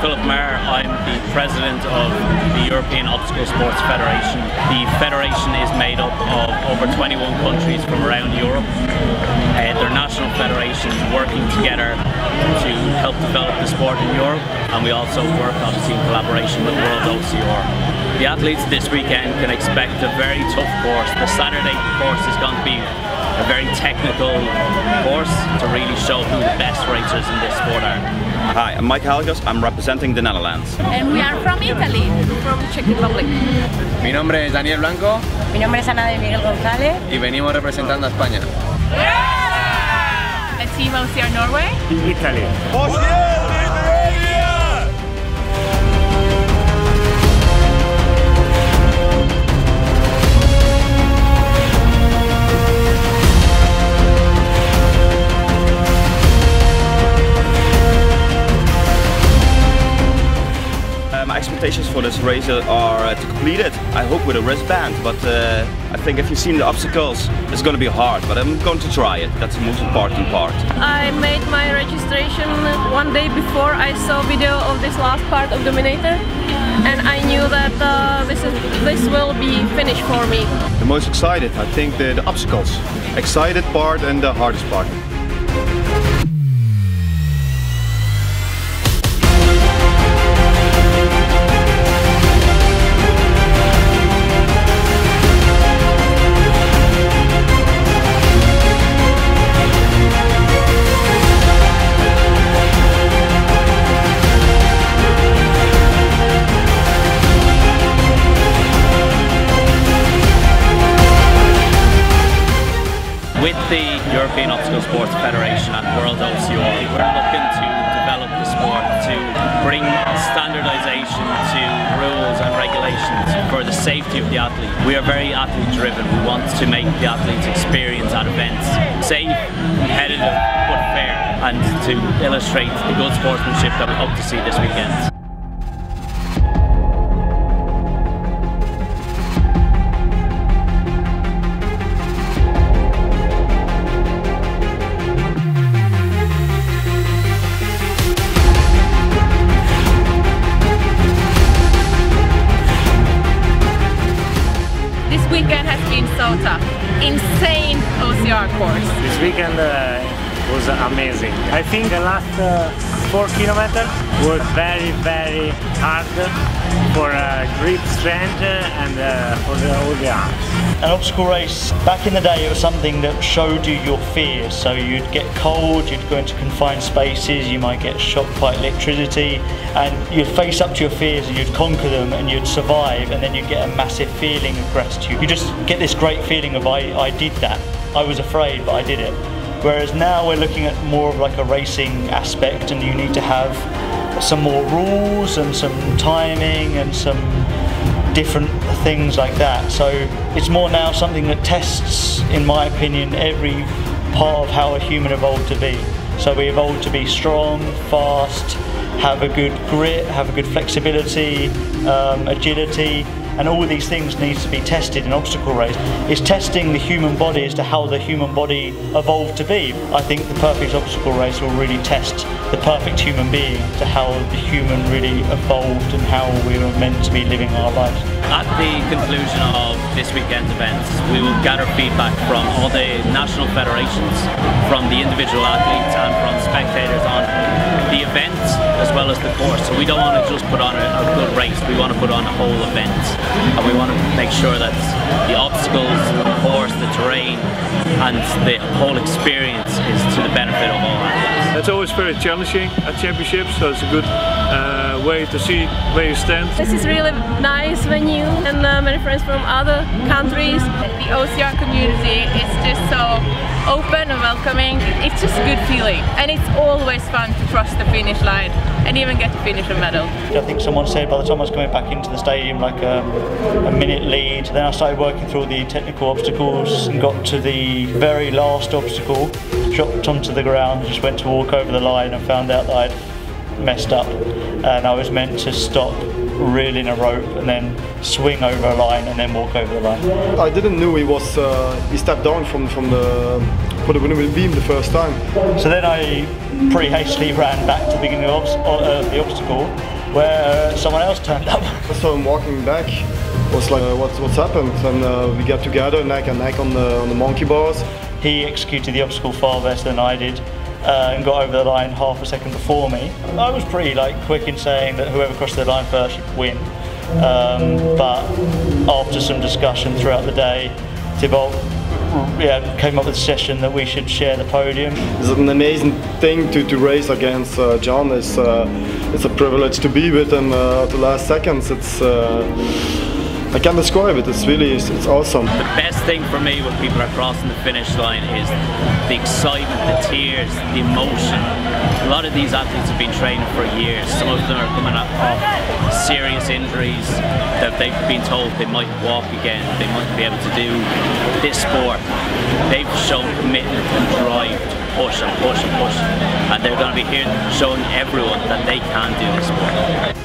Philip Maher. I'm the president of the European Obstacle Sports Federation. The federation is made up of over 21 countries from around Europe. Uh, they're national federations working together to help develop the sport in Europe and we also work obviously in collaboration with World OCR. The athletes this weekend can expect a very tough course. The Saturday course is going to be a very technical course to really show who the best racers in this sport are. Hi, I'm Mike Halgos, I'm representing the Netherlands. And we are from Italy, from the Czech Republic. Mi nombre es Daniel Blanco. Mi nombre es Ana de Miguel González. Y venimos representando a España. Yeah! And Team OCR Norway? Italy. my for this race are uh, to complete it. I hope with a wristband, but uh, I think if you've seen the obstacles, it's going to be hard, but I'm going to try it. That's the most important part. I made my registration one day before I saw video of this last part of Dominator and I knew that uh, this, is, this will be finished for me. The most excited, I think the, the obstacles. Excited part and the hardest part. The European Obstacle Sports Federation and World OCR, we're looking to develop the sport to bring standardization to rules and regulations for the safety of the athlete. We are very athlete driven. We want to make the athletes experience at events safe, competitive, but fair, and to illustrate the good sportsmanship that we hope to see this weekend. Weekend has been so tough. Insane OCR course. This weekend uh, was amazing. I think the last uh, four kilometers was very, very hard for uh, grip strength and uh, for the, all the arms. An obstacle race, back in the day it was something that showed you your fears. So you'd get cold, you'd go into confined spaces, you might get shocked by electricity and you'd face up to your fears and you'd conquer them and you'd survive and then you'd get a massive feeling of gratitude. you. You just get this great feeling of I, I did that. I was afraid but I did it. Whereas now we're looking at more of like a racing aspect and you need to have some more rules and some timing and some different things like that. So it's more now something that tests, in my opinion, every part of how a human evolved to be. So we evolved to be strong, fast, have a good grit, have a good flexibility, um, agility, and all these things needs to be tested in obstacle race. It's testing the human body as to how the human body evolved to be. I think the perfect obstacle race will really test the perfect human being to how the human really evolved and how we were meant to be living our lives. At the conclusion of this weekend's events, we will gather feedback from all the national federations, from the individual athletes and from spectators on the event as well as the course. So we don't want to just put on a, a good race, we want to put on a whole event and we want to make sure that the obstacles, the course, the terrain and the whole experience is to the benefit of all athletes. It's always very challenging at championships, so it's a good uh, way to see where you stand. This is really nice venue and uh, many friends from other countries. The OCR community is just so open and welcoming. It's just a good feeling. And it's always fun to cross the finish line and even get to finish a medal. I think someone said by the time I was coming back into the stadium like um, a minute lead. Then I started working through the technical obstacles and got to the very last obstacle, dropped onto the ground, just went to walk over the line and found out that I'd messed up and I was meant to stop reel in a rope and then swing over a line and then walk over the line. I didn't know he was uh, he stepped down from from the for the winning beam the first time. So then I pretty hastily ran back to the beginning of uh, the obstacle where someone else turned up. So I'm walking back, was like, uh, what's, what's happened? And uh, we got together neck and neck on the, on the monkey bars. He executed the obstacle far better than I did. Uh, and got over the line half a second before me. I was pretty like quick in saying that whoever crossed the line first should win. Um, but after some discussion throughout the day, Thibault yeah, came up with a session that we should share the podium. It's an amazing thing to, to race against uh, John. It's, uh, it's a privilege to be with him uh, at the last seconds. It's I can't describe it. It's really it's, it's, awesome. The best thing for me when people are crossing the finish line is the excitement, the tears, the emotion. A lot of these athletes have been training for years. Some of them are coming up off serious injuries that they've been told they might walk again, they might be able to do this sport. They've shown commitment and drive to push and push and push, and they're going to be here showing everyone that they can do this sport.